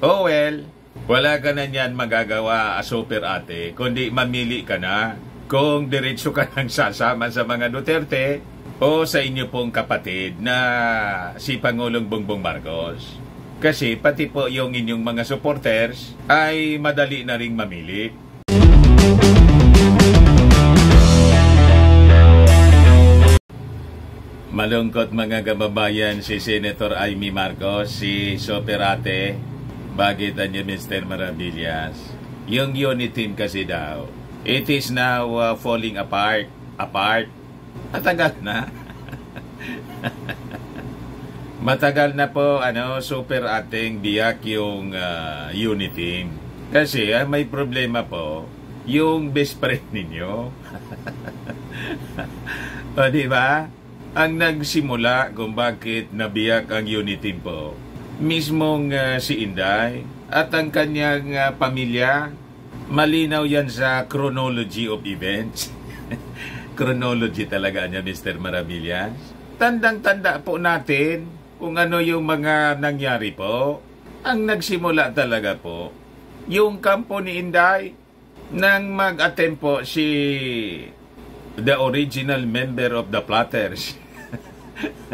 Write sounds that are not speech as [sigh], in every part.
Oh well, wala ka na niyan magagawa, super ate, kundi mamili ka na kung diretso ka [laughs] nang sasama sa mga Duterte o sa inyo pong kapatid na si Pangulong Bongbong Marcos. Kasi pati po yung inyong mga supporters ay madali na ring mamili. Malungkot mga kababayan si Senator Amy Marcos, si Soperate, bagitan niya Mr. Maravillas. Yung unit team kasi daw, it is now uh, falling apart. Apart. Matagal na. [laughs] Matagal na po, ano, super ating biyak yung uh, unit team. Kasi uh, may problema po, yung best friend [laughs] ninyo. o, di ba? ang nagsimula kung bakit nabiyak ang Unity po. Mismong uh, si Inday at ang kanyang uh, pamilya, malinaw yan sa chronology of events. [laughs] chronology talaga niya, Mr. Maravillas. Tandang-tanda po natin kung ano yung mga nangyari po. Ang nagsimula talaga po, yung kampo ni Inday, nang mag-attempt po si the original member of the Platters.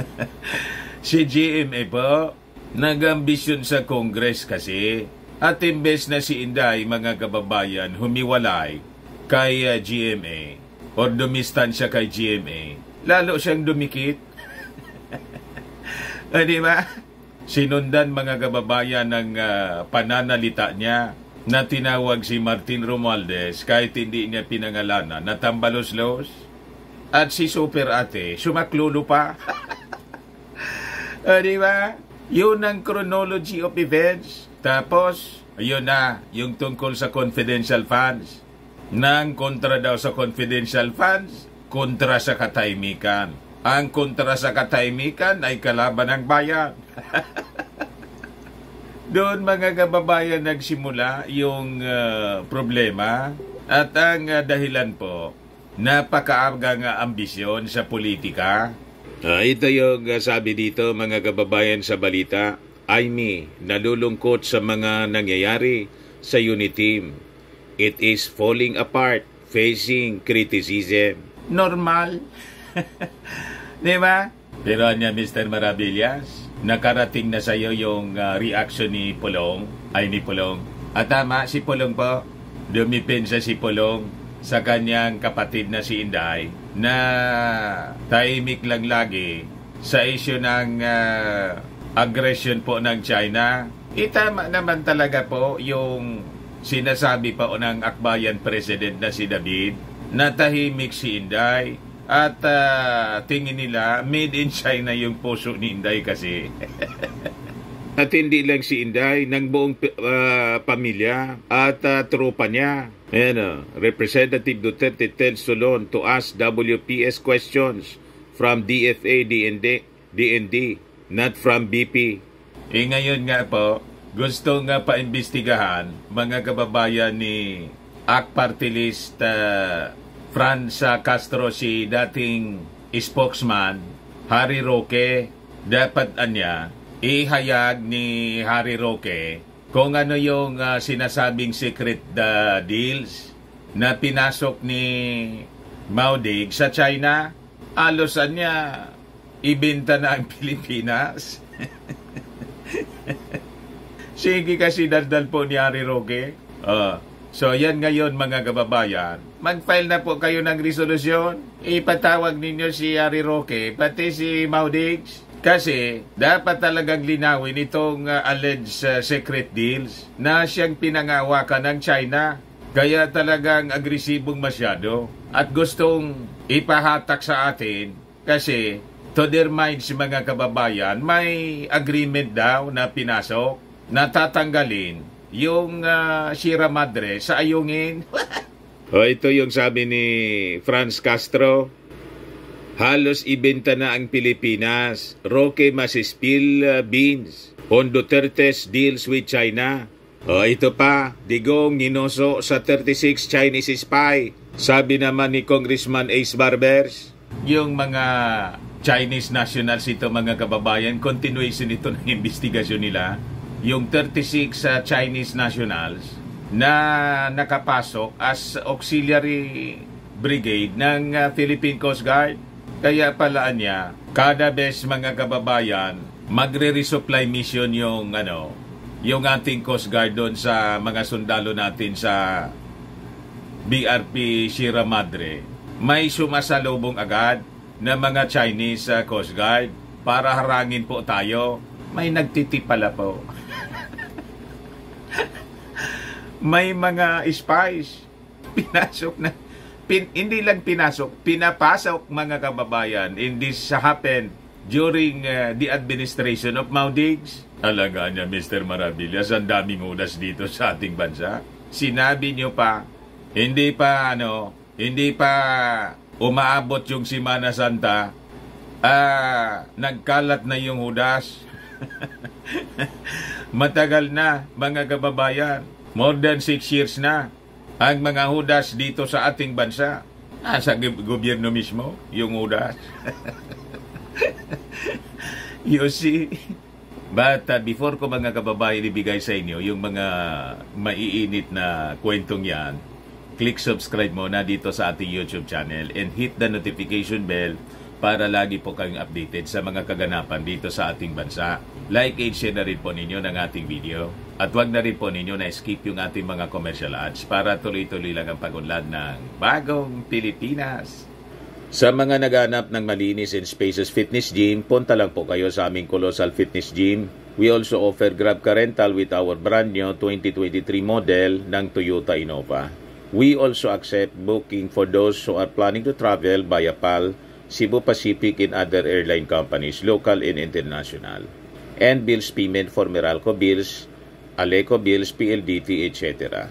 [laughs] si GMA po, nag-ambisyon sa Congress kasi at imbes na si Inday, mga kababayan, humiwalay kay uh, GMA or dumistansya kay GMA, lalo siyang dumikit. [laughs] o, di ba? Sinundan mga kababayan ng uh, pananalita niya na tinawag si Martin Romualdez kahit hindi niya pinangalanan na tambalos-los at si Super Ate sumaklulo pa. [laughs] uh, di ba? Yun ang chronology of events. Tapos, yun na, yung tungkol sa confidential funds. Nang kontra daw sa confidential funds, kontra sa katahimikan. Ang kontra sa katahimikan ay kalaban ng bayan. [laughs] Doon mga kababayan nagsimula yung uh, problema at ang uh, dahilan po, napakaaga nga ambisyon sa politika. Uh, ito yung uh, sabi dito mga kababayan sa balita. Aimee, nalulungkot sa mga nangyayari sa unit team. It is falling apart, facing criticism. Normal. [laughs] Di ba? Pero niya Mr. Maravillas, nakarating na sa iyo yung uh, reaction ni Pulong, ay ni Pulong. At tama, si Pulong po, dumipinsa si Pulong sa kanyang kapatid na si Inday na tahimik lang lagi sa issue ng uh, aggression po ng China. Itama naman talaga po yung sinasabi pa ng akbayan president na si David na tahimik si Inday at uh, tingin nila, made in China yung puso ni Inday kasi. [laughs] at hindi lang si Inday, ng buong uh, pamilya at uh, tropa niya. Ayan, uh, Representative Duterte tells Solon to ask WPS questions from DFA, DND, DND, not from BP. Eh ngayon nga po, gusto nga paimbestigahan mga kababayan ni AK Party List uh, Franz Castro si dating spokesman Harry Roque dapat anya ihayag ni Harry Roque kung ano yung uh, sinasabing secret uh, deals na pinasok ni Maudig sa China alosan niya ibenta na ang [laughs] Pilipinas [laughs] sige kasi daldal po ni Harry Roque uh, So yan ngayon mga kababayan, mag-file na po kayo ng resolusyon. Ipatawag ninyo si Ari Roque, pati si Maudigs. Kasi dapat talagang linawin itong uh, alleged uh, secret deals na siyang pinangawakan ng China. Kaya talagang agresibong masyado at gustong ipahatak sa atin kasi to their minds mga kababayan, may agreement daw na pinasok na tatanggalin yung uh, Sierra Madre sa ayungin. [laughs] o ito yung sabi ni Franz Castro. Halos ibenta na ang Pilipinas. Roque masispill uh, beans on Duterte's deals with China. O ito pa, digong ninoso sa 36 Chinese spy. Sabi naman ni Congressman Ace Barbers, yung mga Chinese nationals ito mga kababayan, continuation ito ng investigasyon nila yung 36 uh, Chinese nationals na nakapasok as auxiliary brigade ng uh, Philippine Coast Guard. Kaya palaan niya, kada bes mga kababayan, magre-resupply mission yung ano, yung ating Coast Guard doon sa mga sundalo natin sa BRP Sierra Madre. May sumasalubong agad na mga Chinese uh, Coast Guard para harangin po tayo. May nagtitip pala po. [laughs] May mga spies. Pinasok na pin, hindi lang pinasok, pinapasok mga kababayan. In this happened during uh, the administration of Maudigs. Alaga niya, Mr. Maravillas, ang daming unas dito sa ating bansa. Sinabi niyo pa, hindi pa, ano, hindi pa umaabot yung Simana Santa, ah, nagkalat na yung hudas. [laughs] Matagal na, mga kababayan. More than six years na ang mga hudas dito sa ating bansa. Ah, sa gobyerno mismo, yung hudas. [laughs] you see? But uh, before ko mga kababayan ibigay sa inyo yung mga maiinit na kwentong yan, click subscribe muna dito sa ating YouTube channel and hit the notification bell para lagi po kayong updated sa mga kaganapan dito sa ating bansa. Like and share na rin po ninyo ng ating video. At wag na rin po ninyo na skip yung ating mga commercial ads para tuloy-tuloy lang ang pagunlad ng bagong Pilipinas. Sa mga naghanap ng malinis and spaces fitness gym, punta lang po kayo sa aming Colossal Fitness Gym. We also offer Grab Car Rental with our brand new 2023 model ng Toyota Innova. We also accept booking for those who are planning to travel via PAL Cebu Pacific and other airline companies, local and international. And bills payment for Meralco Bills, Aleco Bills, PLDT, etc.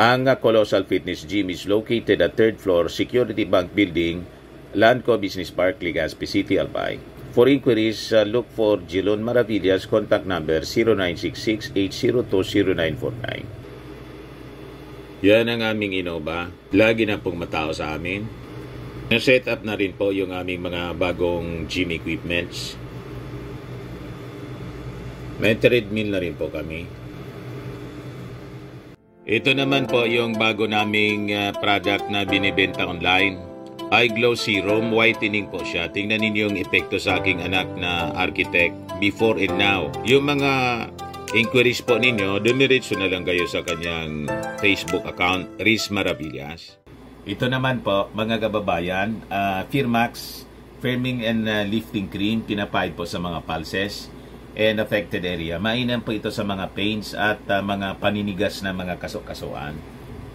Ang Colossal Fitness Gym is located at third floor Security Bank Building, Landco Business Park, Legazpi City, Albay. For inquiries, uh, look for Jilon Maravillas, contact number 0966-802-0949. Yan ang aming Innova. Lagi na pong matao sa amin na-set up na rin po yung aming mga bagong gym equipments. May treadmill na rin po kami. Ito naman po yung bago naming uh, product na binibenta online. Eye Glow Serum, whitening po siya. Tingnan ninyo yung epekto sa aking anak na architect before and now. Yung mga inquiries po ninyo, dumiretso na lang kayo sa kanyang Facebook account, Riz Maravillas. Ito naman po, mga kababayan, uh, Firmax Firming and uh, Lifting Cream, pinapahid po sa mga pulses and affected area. Mainam po ito sa mga pains at uh, mga paninigas na mga kasukasuan.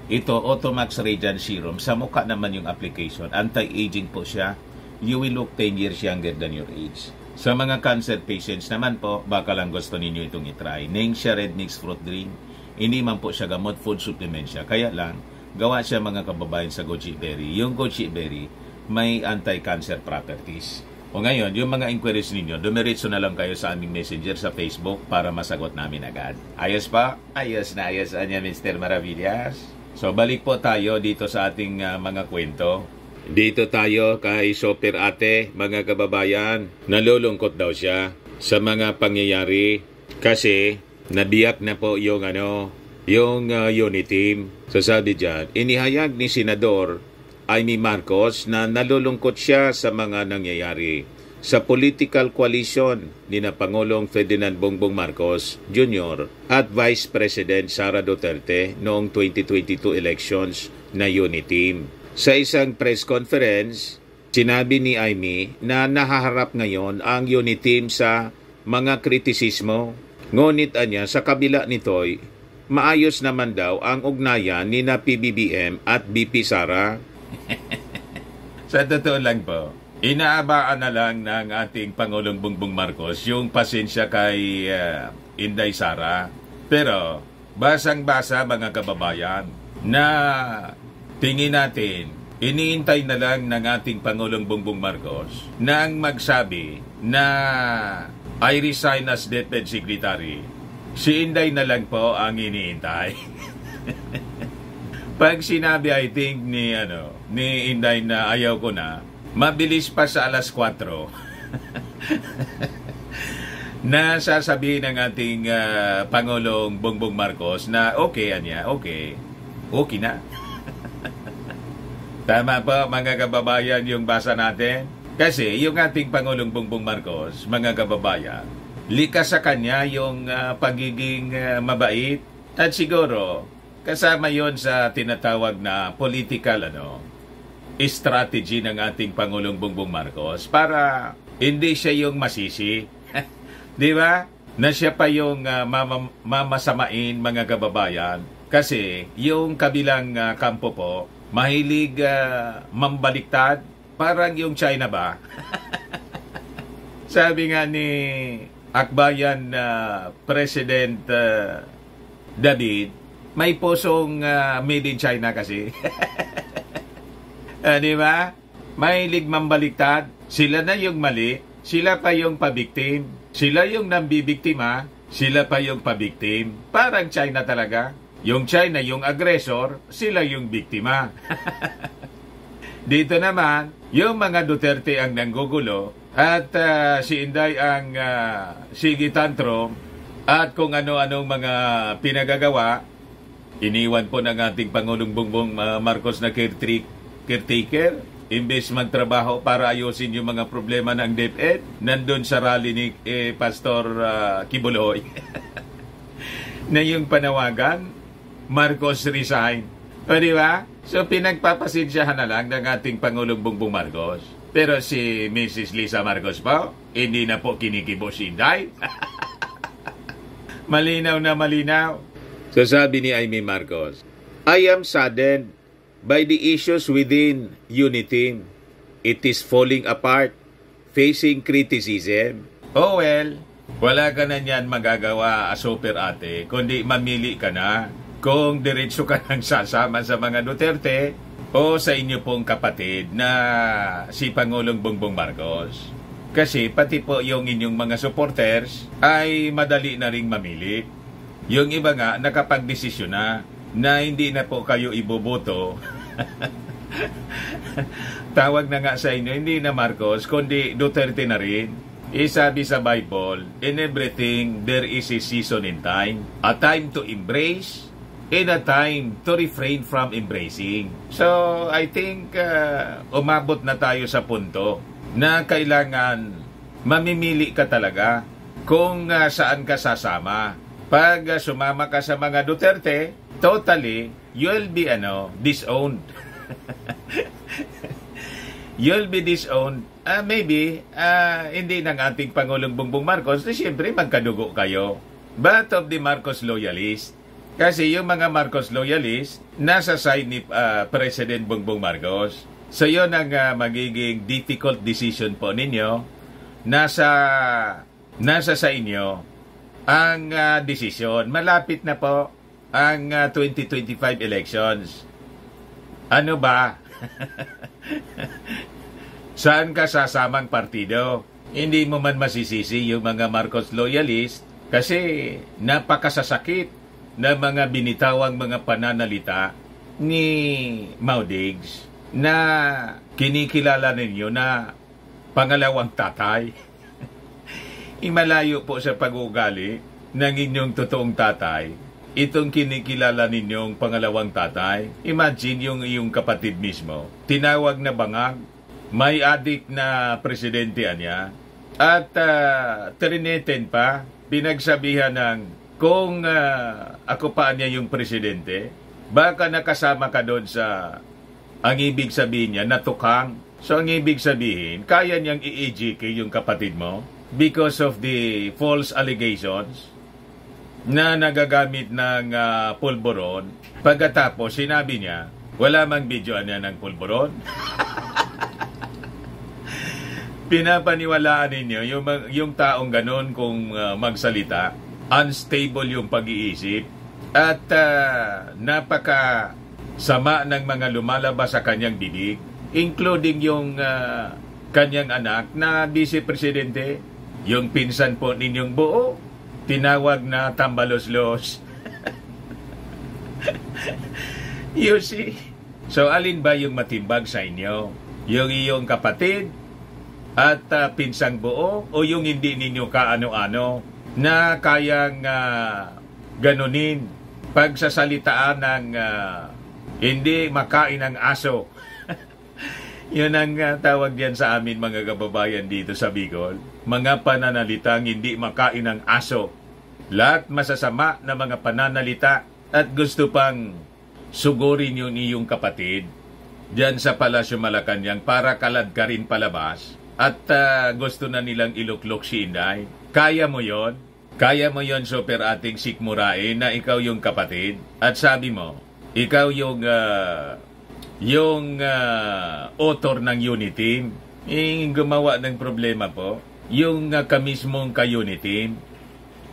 Ito, Automax Radiant Serum. Sa mukha naman yung application. Anti-aging po siya. You will look 10 years younger than your age. Sa mga cancer patients naman po, baka lang gusto ninyo itong itry. Ningxia Red Mix Fruit Drink. Hindi man po siya gamot, food supplement siya. Kaya lang, gawa siya mga kababayan sa goji berry. Yung goji berry may anti-cancer properties. O ngayon, yung mga inquiries ninyo, dumiritso na lang kayo sa aming messenger sa Facebook para masagot namin agad. Ayos pa? Ayos na ayos anya Mr. Maravillas. So balik po tayo dito sa ating uh, mga kwento. Dito tayo kay Soper Ate, mga kababayan. Nalulungkot daw siya sa mga pangyayari kasi nabiyak na po yung ano, yung uh, unit team. So sabi dyan, inihayag ni Senador Amy Marcos na nalulungkot siya sa mga nangyayari sa political coalition ni na Pangulong Ferdinand Bongbong Marcos Jr. at Vice President Sara Duterte noong 2022 elections na unit team. Sa isang press conference, sinabi ni Amy na nahaharap ngayon ang unit team sa mga kritisismo. Ngunit anya sa kabila nito'y maayos naman daw ang ugnayan ni na PBBM at BP Sara. [laughs] Sa totoo lang po, inaabaan na lang ng ating Pangulong Bongbong Marcos yung pasensya kay uh, Inday Sara. Pero basang-basa mga kababayan na tingin natin iniintay na lang ng ating Pangulong Bongbong Marcos nang magsabi na I resign as DepEd Secretary Si Inday na lang po ang iniintay. [laughs] Pag sinabi I think ni ano ni Inday na ayaw ko na, mabilis pa sa alas 4. [laughs] na sasabihin ng ating uh, Pangulong Bongbong Marcos na okay anya, okay. Okay na. [laughs] Tama po mga kababayan yung basa natin. Kasi yung ating Pangulong Bongbong Marcos, mga kababayan, likas sa kanya yung uh, pagiging uh, mabait at siguro kasama yon sa tinatawag na political ano strategy ng ating Pangulong Bongbong Marcos para hindi siya yung masisi. [laughs] Di ba? Na siya pa yung uh, mama, mamasamain mga kababayan. Kasi yung kabilang uh, kampo po, mahilig uh, mambaliktad. Parang yung China ba? [laughs] Sabi nga ni Akbayan uh, President uh, David, may posong uh, made in China kasi. uh, [laughs] di ba? Mahilig mambaliktad. Sila na yung mali. Sila pa yung pabiktim. Sila yung nambibiktima. Sila pa yung pabiktim. Parang China talaga. Yung China yung agresor, sila yung biktima. [laughs] Dito naman, yung mga Duterte ang nanggugulo at uh, si Inday ang uh, sige tantrum at kung ano-anong mga pinagagawa, iniwan po ng ating Pangulong Bongbong uh, Marcos na caretaker, imbes magtrabaho para ayusin yung mga problema ng DepEd, nandun sa rally ni eh, Pastor uh, Kibuloy [laughs] na yung panawagan, Marcos resign. O di ba? So pinagpapasensyahan na lang ng ating Pangulong Bongbong Marcos. Pero si Mrs. Lisa Marcos po, hindi na po kinikibo si Inday. [laughs] malinaw na malinaw. So sabi ni Amy Marcos, I am saddened by the issues within Unity. It is falling apart, facing criticism. Oh well, wala ka na niyan magagawa, super ate, kundi mamili ka na kung diretso ka [laughs] nang sasama sa mga Duterte o sa inyo pong kapatid na si Pangulong Bongbong Marcos. Kasi pati po yung inyong mga supporters ay madali na ring mamili. Yung iba nga nakapag-desisyon na na hindi na po kayo iboboto. [laughs] Tawag na nga sa inyo, hindi na Marcos, kundi Duterte na rin. Isabi sa Bible, in everything there is a season in time, a time to embrace, and a time to refrain from embracing. So, I think uh, umabot na tayo sa punto na kailangan mamimili ka talaga kung uh, saan ka sasama. Pag uh, sumama ka sa mga Duterte, totally, you'll be ano, disowned. [laughs] you'll be disowned. Uh, maybe, uh, hindi ng ating Pangulong Bongbong Marcos, na siyempre magkadugo kayo. But of the Marcos loyalists, kasi yung mga Marcos loyalists, nasa side ni uh, President Bongbong Marcos. So yun ang uh, magiging difficult decision po ninyo. Nasa, nasa sa inyo ang uh, decision. Malapit na po ang uh, 2025 elections. Ano ba? [laughs] Saan ka sasamang partido? Hindi mo man masisisi yung mga Marcos loyalist kasi napakasasakit na mga binitawang mga pananalita ni Maudigs na kinikilala ninyo na pangalawang tatay. [laughs] Imalayo po sa pag-uugali ng inyong totoong tatay, itong kinikilala ninyong pangalawang tatay. Imagine yung iyong kapatid mismo, tinawag na bangag, may adik na presidente niya, at uh, trineten pa, pinagsabihan ng kung uh, ako pa niya yung presidente, baka nakasama ka doon sa ang ibig sabihin niya, natukhang. So ang ibig sabihin, kaya niyang i-EGK yung kapatid mo because of the false allegations na nagagamit ng uh, pulburon. Pagkatapos, sinabi niya, wala mang video niya ng pulburon. [laughs] Pinapaniwalaan ninyo yung, yung taong ganon kung uh, magsalita, unstable yung pag-iisip, at uh, napaka sama ng mga lumalabas sa kanyang bibig, including yung uh, kanyang anak na vice-presidente, yung pinsan po ninyong buo, tinawag na tambalos-los. [laughs] you see? So, alin ba yung matimbag sa inyo? Yung iyong kapatid at uh, pinsang buo o yung hindi ninyo kaano-ano na kayang uh, ganunin pagsasalitaan ng uh, hindi makain ng aso. [laughs] Yun ang uh, tawag diyan sa amin mga kababayan dito sa Bicol. Mga pananalitang hindi makain ng aso. Lahat masasama na mga pananalita at gusto pang sugurin yun iyong kapatid diyan sa Palasyo Malacanang para kalad ka rin palabas at uh, gusto na nilang iluklok si Inday. Kaya mo yon? Kaya mo yon super ating sikmurain na ikaw yung kapatid at sabi mo, ikaw yung uh, yung uh, author ng Unity, yung gumawa ng problema po, yung uh, kamismong ka-Unity.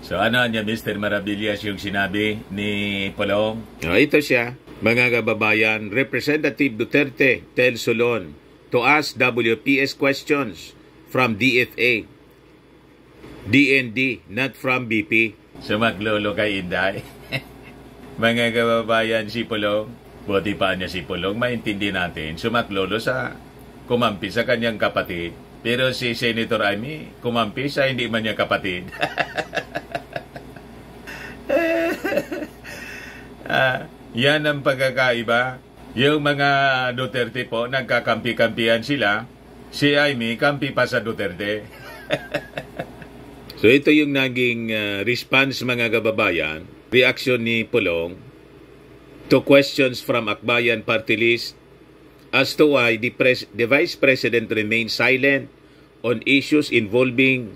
So ano niya Mr. Maravillas yung sinabi ni Polong? Oh, ito siya. Mga kababayan, Representative Duterte tells Solon to ask WPS questions from DFA. DND, not from BP. Sumaglolo kay Inday. [laughs] Mga kababayan, si Polong, buti pa niya si Polong, maintindi natin, sumaklolo sa kumampi sa kanyang kapatid. Pero si Senator Amy, kumampi sa hindi man niya kapatid. [laughs] ah, yan ang pagkakaiba. Yung mga Duterte po, nagkakampi-kampihan sila. Si Amy, kampi pa sa Duterte. [laughs] so ito yung naging uh, response mga kababayan, reaction ni Pulong to questions from Akbayan Party List as to why the, pres- the Vice President remains silent on issues involving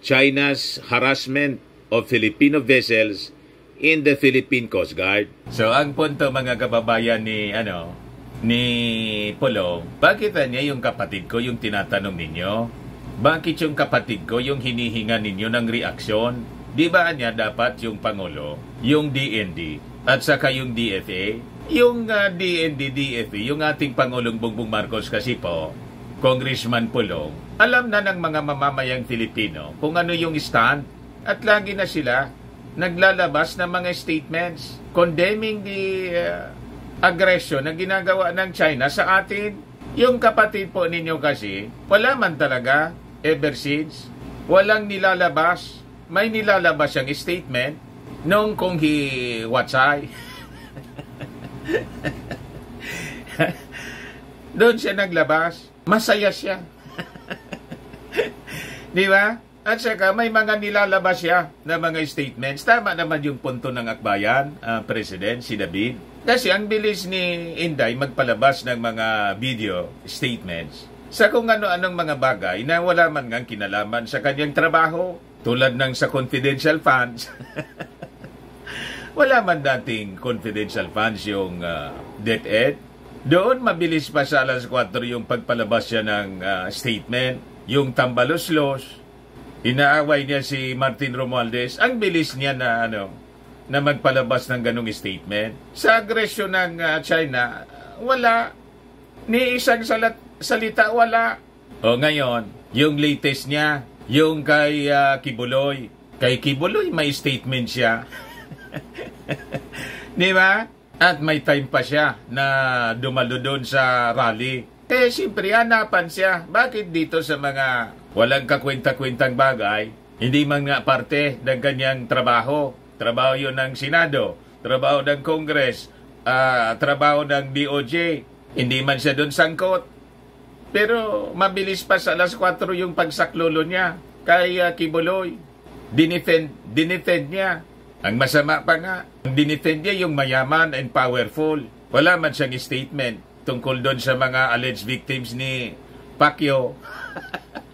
China's harassment of Filipino vessels in the Philippine Coast Guard. So ang punto mga kababayan ni ano ni Polo, bakit niya yung kapatid ko yung tinatanong ninyo? Bakit yung kapatid ko yung hinihinga ninyo ng reaksyon? Di ba niya dapat yung Pangulo, yung DND, at saka yung DFA? Yung uh, ah, DND, DFA, yung ating Pangulong Bongbong Marcos kasi po, Congressman Pulong, alam na ng mga mamamayang Filipino kung ano yung stand at lagi na sila naglalabas ng mga statements condemning the uh, aggression na ginagawa ng China sa atin. Yung kapatid po ninyo kasi, wala man talaga ever since. Walang nilalabas. May nilalabas siyang statement nung kung hi watsay. [laughs] Doon siya naglabas. Masaya siya. [laughs] Di ba? At saka may mga nilalabas siya na mga statements. Tama naman yung punto ng akbayan, uh, President, si David. Kasi ang bilis ni Inday magpalabas ng mga video statements sa kung ano-anong mga bagay na wala man ngang kinalaman sa kanyang trabaho. Tulad ng sa confidential funds. [laughs] wala man dating confidential funds yung uh, DepEd. Doon mabilis pa sa alas 4 yung pagpalabas siya ng uh, statement, yung tambaloslos, inaaway niya si Martin Romualdez, ang bilis niya na ano na magpalabas ng ganong statement. Sa agresyon ng uh, China, wala. Ni isang salat, salita, wala. O ngayon, yung latest niya, yung kay uh, Kibuloy. Kay Kibuloy, may statement siya. [laughs] Di ba? At may time pa siya na dumalo doon sa rally. Eh, siyempre, hanapan siya. Bakit dito sa mga walang kakwenta-kwentang bagay, hindi man nga parte ng kanyang trabaho. Trabaho yun ng Senado, trabaho ng Congress, uh, trabaho ng DOJ. Hindi man siya doon sangkot. Pero mabilis pa sa alas 4 yung pagsaklolo niya kay uh, Kibuloy. Dinefend, dinefend niya. Ang masama pa nga, ang dinefend niya yung mayaman and powerful. Wala man siyang statement tungkol doon sa mga alleged victims ni Pacquiao. [laughs]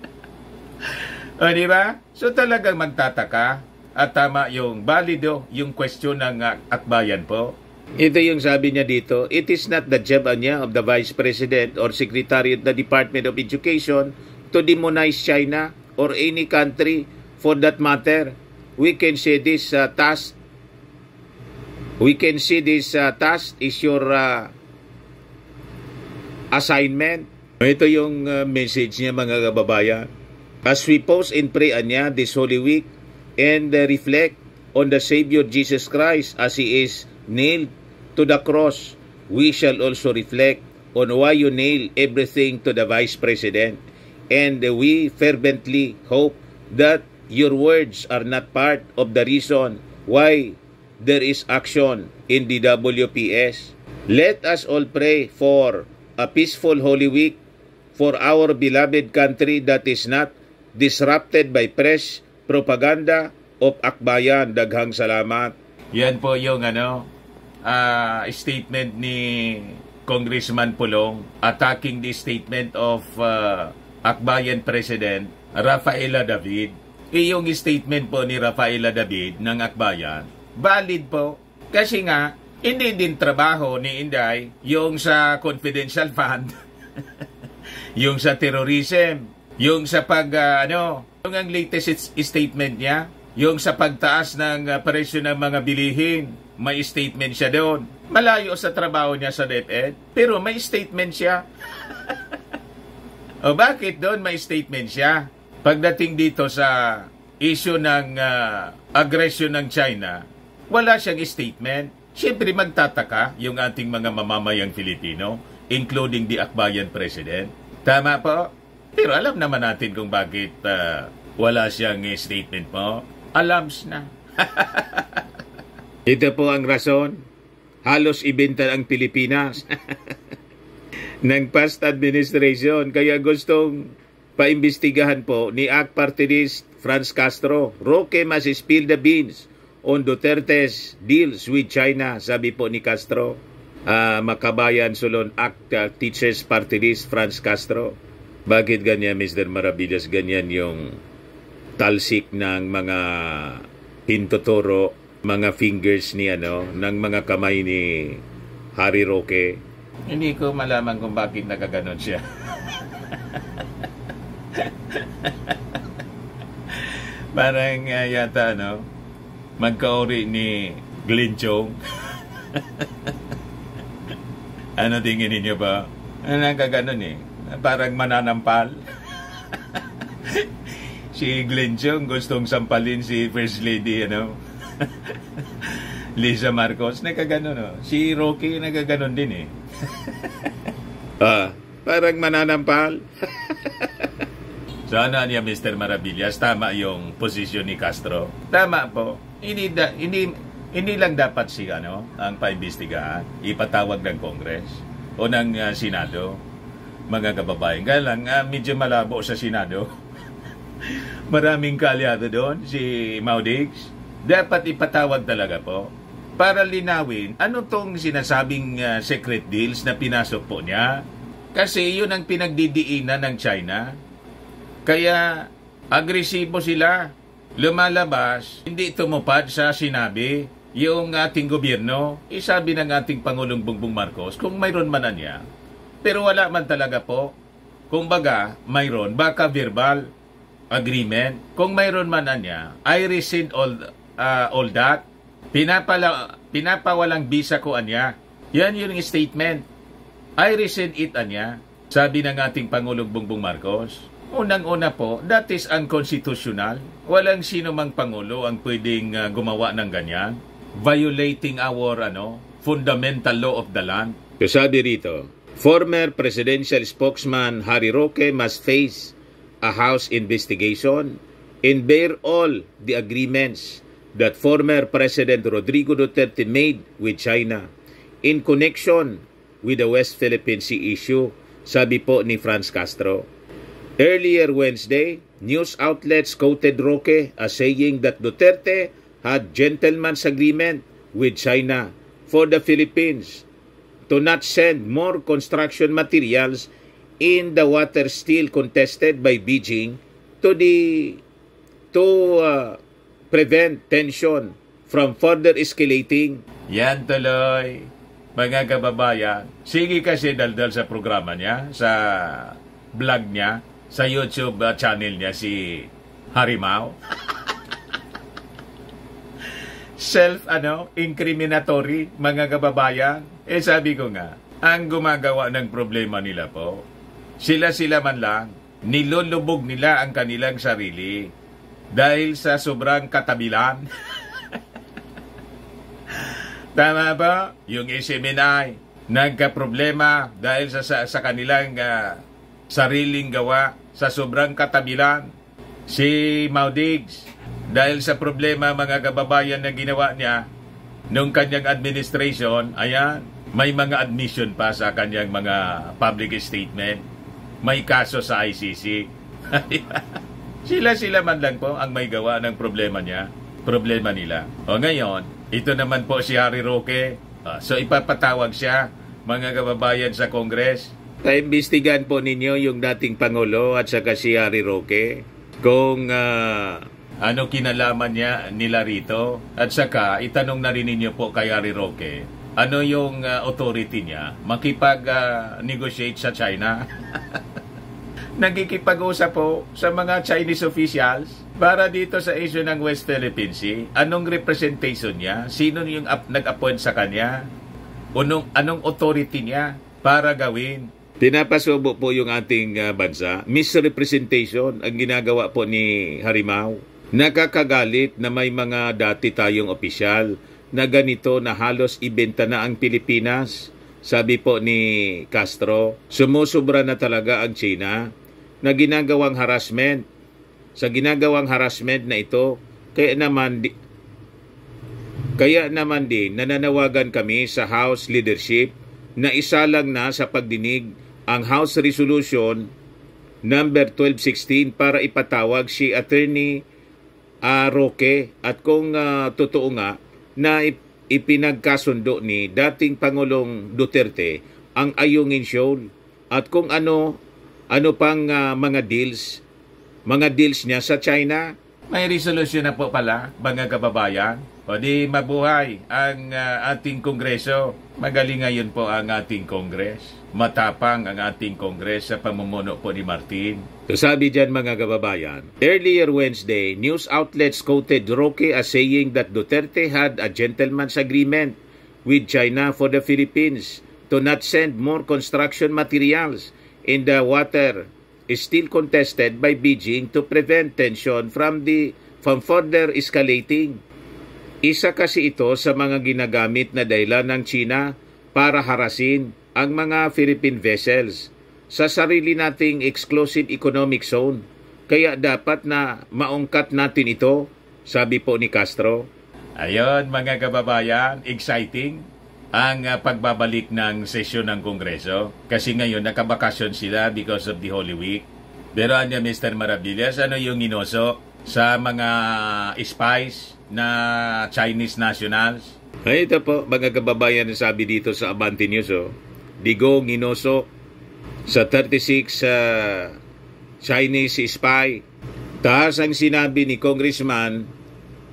O, di ba? So talagang magtataka at tama yung balido yung question ng uh, akbayan po. Ito yung sabi niya dito, it is not the job niya of the Vice President or Secretary of the Department of Education to demonize China or any country for that matter. We can say this uh, task we can see this uh, task is your uh, assignment. Ito yung uh, message niya mga kababayan. As we pause and pray anya this Holy Week and uh, reflect on the Savior Jesus Christ as He is nailed to the cross, we shall also reflect on why you nail everything to the Vice President. and we fervently hope that your words are not part of the reason why there is action in the WPS. Let us all pray for a peaceful Holy Week for our beloved country that is not disrupted by press, propaganda of akbayan. Daghang salamat. Yan po yung ano, uh, statement ni Congressman Pulong attacking the statement of uh, Akbayan President Rafaela David. E yung statement po ni Rafaela David ng Akbayan, valid po. Kasi nga, hindi din trabaho ni Inday yung sa confidential fund, [laughs] yung sa terrorism, yung sa pag, uh, ano, yung ang latest statement niya, yung sa pagtaas ng uh, presyo ng mga bilihin, may statement siya doon. Malayo sa trabaho niya sa DepEd, pero may statement siya. o bakit doon may statement siya? Pagdating dito sa issue ng uh, aggression ng China, wala siyang statement. Siyempre magtataka yung ating mga mamamayang Filipino, including the Akbayan President. Tama po? Pero alam naman natin kung bakit uh, wala siyang statement po. Alams na. [laughs] Ito po ang rason. Halos ibenta ang Pilipinas [laughs] ng past administration. Kaya gustong paimbestigahan po ni AK Party List Franz Castro. Roque must spill the beans on Duterte's deals with China, sabi po ni Castro. Uh, makabayan sulon ACT uh, Teachers Party List Franz Castro. Bakit ganyan, Mr. Maravillas, ganyan yung talsik ng mga hintotoro mga fingers ni ano, ng mga kamay ni Harry Roque. Hindi ko malaman kung bakit nakaganon siya. Parang uh, yata, no? Magkaori ni Glenn Chong. ano tingin ninyo ba? Ano nakaganon eh? Parang mananampal. si Glenn Chong gustong sampalin si First Lady, ano? [laughs] Lisa Marcos, nagkaganon, no? Si Rocky, nagkaganon din, eh. [laughs] ah, parang mananampal. [laughs] Sana niya, Mr. Maravillas, tama yung posisyon ni Castro. Tama po. Hindi, da, hindi, hindi lang dapat si ano, ang paimbestigahan, ipatawag ng Congress o ng uh, Senado, mga kababayan. Kaya lang, uh, medyo malabo sa Senado. Maraming kalyado doon, si Maudix, dapat ipatawag talaga po para linawin ano tong sinasabing uh, secret deals na pinasok po niya. Kasi yun ang pinagdidiinan ng China. Kaya agresibo sila. Lumalabas, hindi tumupad sa sinabi yung ating gobyerno. Isabi ng ating Pangulong Bongbong Marcos kung mayroon man niya. Pero wala man talaga po. Kung baga, mayroon. Baka verbal agreement. Kung mayroon man niya, I rescind all uh, all that. Pinapala, pinapawalang bisa ko anya. Yan yung statement. I resent it anya. Sabi ng ating Pangulong Bongbong Marcos. Unang-una po, that is unconstitutional. Walang sino mang Pangulo ang pwedeng uh, gumawa ng ganyan. Violating our ano, fundamental law of the land. Sabi rito, former presidential spokesman Harry Roque must face a House investigation and bear all the agreements that former President Rodrigo Duterte made with China in connection with the West Philippine Sea issue, sabi po ni Franz Castro. Earlier Wednesday, news outlets quoted Roque as saying that Duterte had gentleman's agreement with China for the Philippines to not send more construction materials in the water still contested by Beijing to the to uh, prevent tension from further escalating. Yan tuloy, mga kababayan. Sige kasi daldal sa programa niya, sa vlog niya, sa YouTube uh, channel niya si Harimau. [laughs] Self, ano, incriminatory, mga kababayan. Eh sabi ko nga, ang gumagawa ng problema nila po, sila-sila man lang, nilulubog nila ang kanilang sarili dahil sa sobrang katabilan. Tama ba? Yung SMNI, nagka-problema dahil sa, sa, sa kanilang uh, sariling gawa sa sobrang katabilan. Si Maudigs, dahil sa problema mga kababayan na ginawa niya nung kanyang administration, ayan, may mga admission pa sa kanyang mga public statement. May kaso sa ICC. [laughs] Sila-sila man lang po ang may gawa ng problema niya, problema nila. O ngayon, ito naman po si Harry Roque. Uh, so ipapatawag siya, mga kababayan sa Kongres. Paimbestigan po ninyo yung dating Pangulo at saka si Harry Roque kung uh, ano kinalaman niya nila rito. At saka itanong na rin ninyo po kay Harry Roque, ano yung uh, authority niya makipag-negotiate uh, sa China? [laughs] nagkikipag-usap po sa mga Chinese officials para dito sa issue ng West Philippine Sea. Anong representation niya? Sino yung nag-appoint sa kanya? Unong, anong authority niya para gawin? Pinapasubo po yung ating uh, bansa. Misrepresentation ang ginagawa po ni Harimau. Nakakagalit na may mga dati tayong opisyal na ganito na halos ibenta na ang Pilipinas. Sabi po ni Castro, sumusubra na talaga ang China na ginagawang harassment. Sa ginagawang harassment na ito, kaya naman di, kaya naman din nananawagan kami sa House leadership na isa lang na sa pagdinig ang House Resolution number 1216 para ipatawag si Attorney uh, Roque at kung uh, totoo nga na ipinagkasundo ni dating Pangulong Duterte ang Ayungin Shoal at kung ano ano pang uh, mga deals, mga deals niya sa China? May resolution na po pala, mga kababayan. O di mabuhay ang uh, ating kongreso. Magaling ngayon po ang ating kongres. Matapang ang ating kongres sa pamumuno po ni Martin. So sabi dyan mga kababayan, earlier Wednesday, news outlets quoted Roque as saying that Duterte had a gentleman's agreement with China for the Philippines to not send more construction materials in the water is still contested by Beijing to prevent tension from the from further escalating. Isa kasi ito sa mga ginagamit na dahilan ng China para harasin ang mga Philippine vessels sa sarili nating exclusive economic zone. Kaya dapat na maungkat natin ito, sabi po ni Castro. Ayon mga kababayan, exciting ang uh, pagbabalik ng sesyon ng Kongreso. Kasi ngayon, nakabakasyon sila because of the Holy Week. Pero anya, Mr. Maravillas, ano yung inoso sa mga spies na Chinese nationals? Ay, ito po, mga kababayan sabi dito sa Abante News, oh. Digong inoso sa 36 uh, Chinese spy. Taas ang sinabi ni Congressman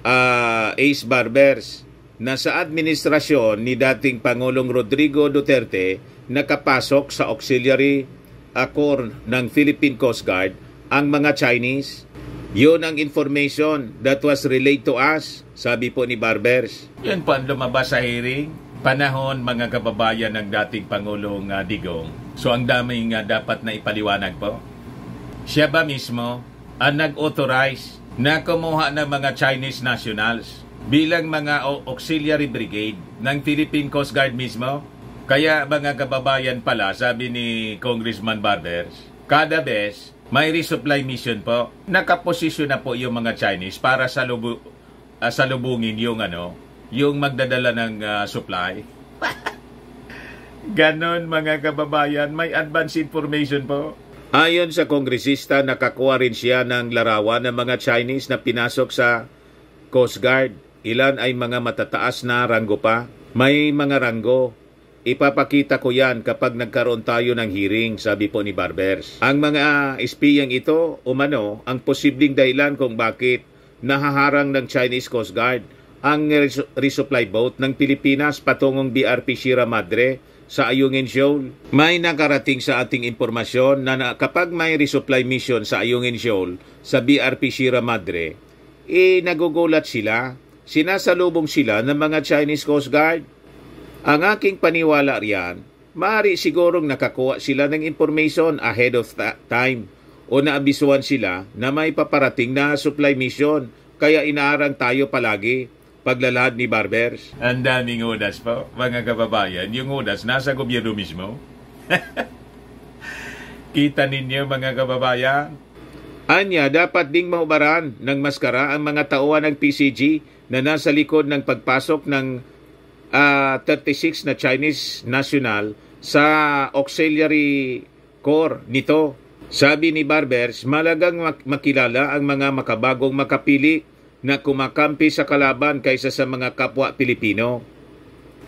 uh, Ace Barbers na sa administrasyon ni dating Pangulong Rodrigo Duterte nakapasok sa auxiliary accord ng Philippine Coast Guard ang mga Chinese. Yun ang information that was relayed to us, sabi po ni Barbers. Yan po ang lumabas sa hearing. Panahon mga kababayan ng dating Pangulong uh, Digong. So ang daming uh, dapat na ipaliwanag po. Siya ba mismo ang nag-authorize na kumuha ng mga Chinese nationals bilang mga auxiliary brigade ng Philippine Coast Guard mismo. Kaya mga kababayan pala, sabi ni Congressman Barbers, kada bes may resupply mission po. Nakaposisyon na po yung mga Chinese para sa uh, salubungin yung ano, yung magdadala ng uh, supply. [laughs] Ganon mga kababayan, may advance information po. Ayon sa kongresista, nakakuha rin siya ng larawan ng mga Chinese na pinasok sa Coast Guard Ilan ay mga matataas na ranggo pa? May mga ranggo. Ipapakita ko yan kapag nagkaroon tayo ng hearing, sabi po ni Barbers. Ang mga espiyang ito, umano, ang posibleng dahilan kung bakit nahaharang ng Chinese Coast Guard ang resupply boat ng Pilipinas patungong BRP Sierra Madre sa Ayungin Shoal. May nakarating sa ating impormasyon na kapag may resupply mission sa Ayungin Shoal sa BRP Sierra Madre, eh nagugulat sila sinasalubong sila ng mga Chinese Coast Guard. Ang aking paniwala riyan, maaari sigurong nakakuha sila ng information ahead of time o naabisuan sila na may paparating na supply mission kaya inaarang tayo palagi paglalahad ni Barbers. Ang daming udas po, mga kababayan. Yung udas nasa gobyerno mismo. [laughs] Kita ninyo mga kababayan? Anya, dapat ding maubaran ng maskara ang mga tauhan ng PCG na nasa likod ng pagpasok ng uh, 36 na Chinese national sa auxiliary corps nito. Sabi ni Barbers, malagang makilala ang mga makabagong makapili na kumakampi sa kalaban kaysa sa mga kapwa Pilipino.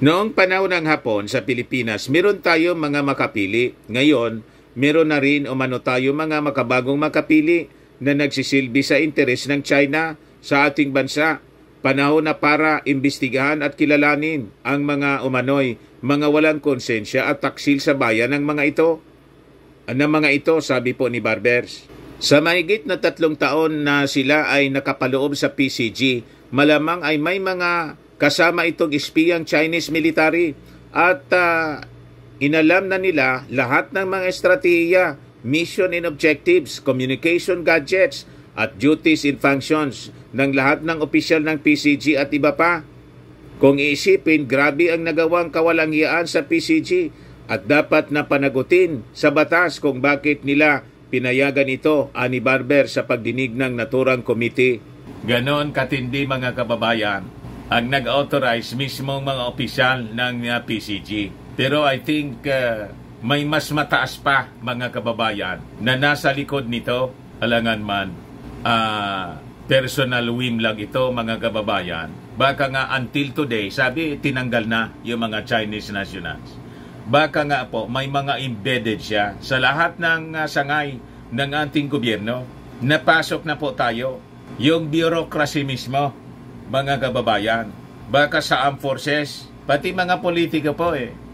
Noong panahon ng Hapon sa Pilipinas, meron tayo mga makapili. Ngayon, meron na rin umano tayo mga makabagong makapili na nagsisilbi sa interes ng China sa ating bansa. Panahon na para imbestigahan at kilalanin ang mga umano'y mga walang konsensya at taksil sa bayan ng mga ito. Ang mga ito, sabi po ni Barbers. Sa mahigit na tatlong taon na sila ay nakapaloob sa PCG, malamang ay may mga kasama itong espiyang Chinese military at uh, Inalam na nila lahat ng mga estratehiya, mission and objectives, communication gadgets, at duties and functions ng lahat ng opisyal ng PCG at iba pa. Kung iisipin, grabe ang nagawang kawalangyaan sa PCG at dapat na panagutin sa batas kung bakit nila pinayagan ito, ani Barber, sa pagdinig ng naturang komite. Ganon katindi mga kababayan ang nag-authorize mismo mga opisyal ng uh, PCG pero I think uh, may mas mataas pa mga kababayan na nasa likod nito, alangan man, uh, personal whim lang ito mga kababayan. Baka nga until today, sabi tinanggal na yung mga Chinese nationals. Baka nga po may mga embedded siya sa lahat ng uh, sangay ng ating gobyerno. Napasok na po tayo yung bureaucracy mismo, mga kababayan. Baka sa armed forces, pati mga politika po eh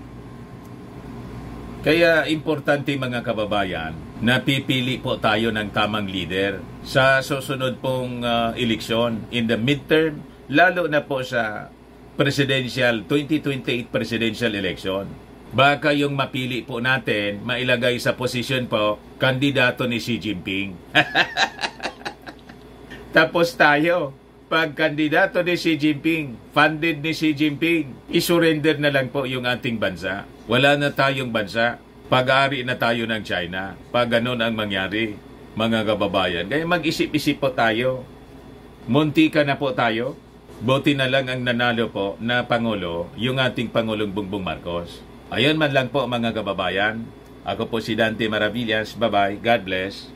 kaya importante mga kababayan na pipili po tayo ng tamang leader sa susunod pong uh, eleksyon in the midterm, lalo na po sa presidential 2028 presidential election. Baka yung mapili po natin, mailagay sa posisyon po, kandidato ni Xi Jinping. [laughs] Tapos tayo, pag kandidato ni Xi Jinping, funded ni Xi Jinping, isurrender na lang po yung ating bansa. Wala na tayong bansa. Pag-ari na tayo ng China. Pag ganun ang mangyari, mga kababayan. Kaya mag-isip-isip po tayo. Munti ka na po tayo. Buti na lang ang nanalo po na Pangulo, yung ating Pangulong Bongbong Marcos. Ayun man lang po mga kababayan. Ako po si Dante Maravillas. Bye-bye. God bless.